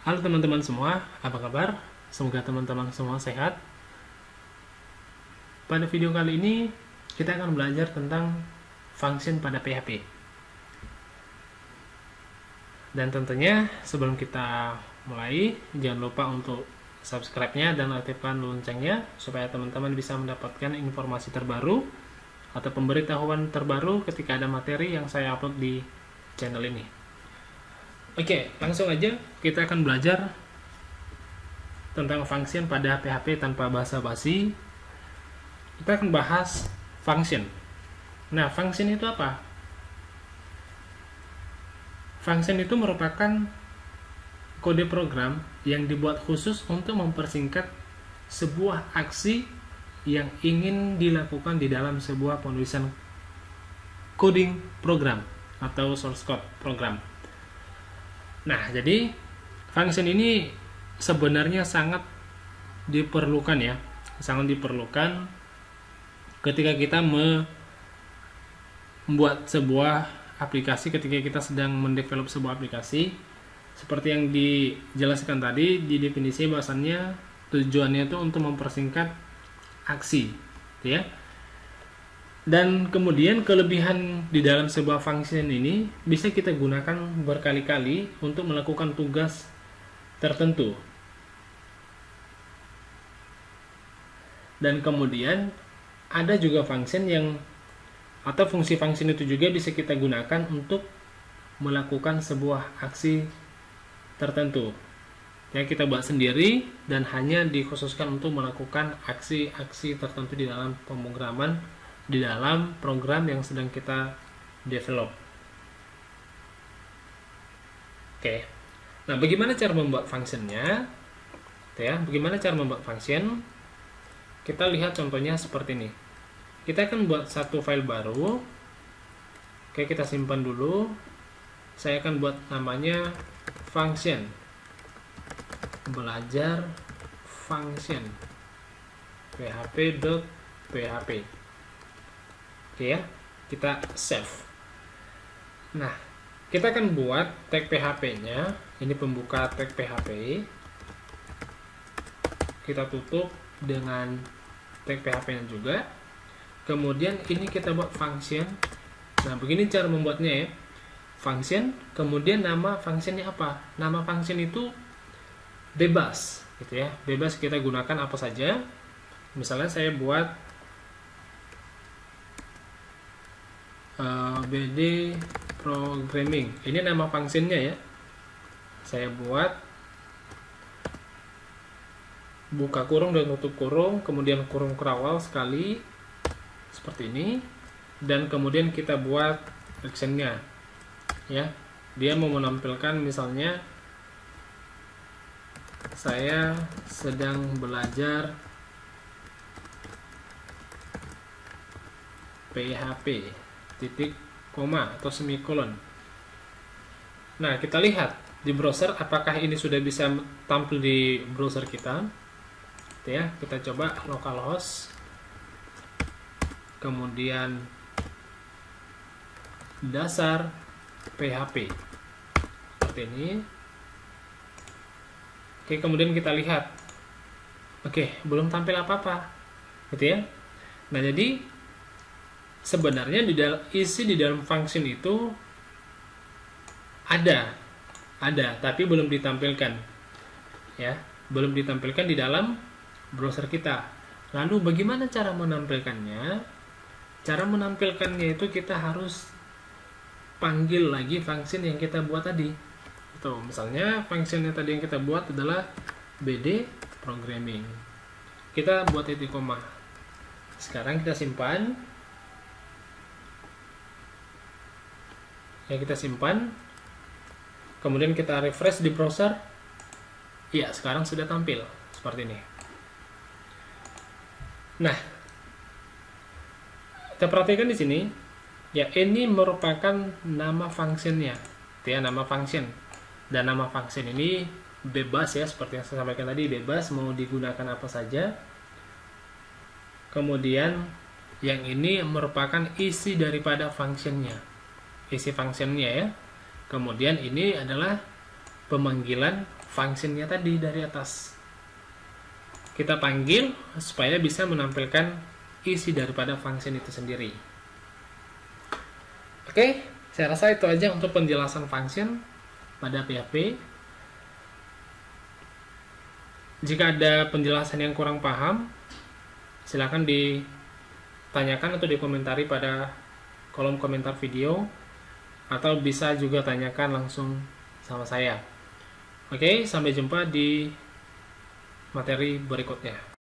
Halo teman-teman semua, apa kabar? Semoga teman-teman semua sehat. Pada video kali ini, kita akan belajar tentang function pada PHP. Dan tentunya, sebelum kita mulai, jangan lupa untuk subscribe-nya dan aktifkan loncengnya, supaya teman-teman bisa mendapatkan informasi terbaru atau pemberitahuan terbaru ketika ada materi yang saya upload di channel ini. Oke, langsung aja kita akan belajar tentang function pada PHP tanpa basa-basi. Kita akan bahas function. Nah, function itu apa? Function itu merupakan kode program yang dibuat khusus untuk mempersingkat sebuah aksi yang ingin dilakukan di dalam sebuah penulisan coding program atau source code program. Nah, jadi function ini sebenarnya sangat diperlukan ya, sangat diperlukan ketika kita membuat sebuah aplikasi ketika kita sedang mendevelop sebuah aplikasi. Seperti yang dijelaskan tadi di definisi bahwasannya tujuannya itu untuk mempersingkat aksi ya dan kemudian kelebihan di dalam sebuah function ini bisa kita gunakan berkali-kali untuk melakukan tugas tertentu. Dan kemudian ada juga function yang atau fungsi function itu juga bisa kita gunakan untuk melakukan sebuah aksi tertentu. yang kita buat sendiri dan hanya dikhususkan untuk melakukan aksi-aksi tertentu di dalam pemrograman di dalam program yang sedang kita develop. Oke. Nah, bagaimana cara membuat functionnya? Ya, bagaimana cara membuat function? Kita lihat contohnya seperti ini. Kita akan buat satu file baru. Oke, kita simpan dulu. Saya akan buat namanya function. Belajar function. php.php. .php ya kita save. Nah kita akan buat tag PHP nya ini pembuka tag PHP kita tutup dengan tag PHP nya juga. Kemudian ini kita buat function. Nah begini cara membuatnya ya. Function kemudian nama functionnya apa? Nama function itu bebas gitu ya. Bebas kita gunakan apa saja. Misalnya saya buat eh, BD Programming. Ini nama fungsinya ya. Saya buat buka kurung dan tutup kurung kemudian kurung kerawal sekali seperti ini. Dan kemudian kita buat actionnya ya. Dia mau menampilkan misalnya saya sedang belajar PHP titik koma atau semikolon. Nah, kita lihat di browser apakah ini sudah bisa tampil di browser kita. Ya, kita coba localhost. Kemudian dasar PHP. Seperti ini. Oke, kemudian kita lihat. Oke, belum tampil apa-apa. Gitu ya. Nah, jadi sebenarnya di dalam isi di dalam function itu ada ada tapi belum ditampilkan ya. Belum ditampilkan di dalam browser kita. Lalu bagaimana cara menampilkannya? Cara menampilkannya itu kita harus panggil lagi function yang kita buat tadi. Itu misalnya yang tadi yang kita buat adalah bd programming. Kita buat titik koma. Sekarang kita simpan ya kita simpan. Kemudian kita refresh di browser. Ya sekarang sudah tampil seperti ini. Nah kita perhatikan di sini ya ini merupakan nama functionnya ya nama function. Dan nama function ini bebas ya seperti yang saya sampaikan tadi bebas mau digunakan apa saja. Kemudian yang ini merupakan isi daripada functionnya isi functionnya ya kemudian ini adalah pemanggilan fungsinya tadi dari atas. Kita panggil supaya bisa menampilkan isi daripada function itu sendiri. Oke, saya rasa itu aja untuk penjelasan function pada PHP. Jika ada penjelasan yang kurang paham, silakan ditanyakan atau dikomentari pada kolom komentar video atau bisa juga tanyakan langsung sama saya. Oke, sampai jumpa di materi berikutnya.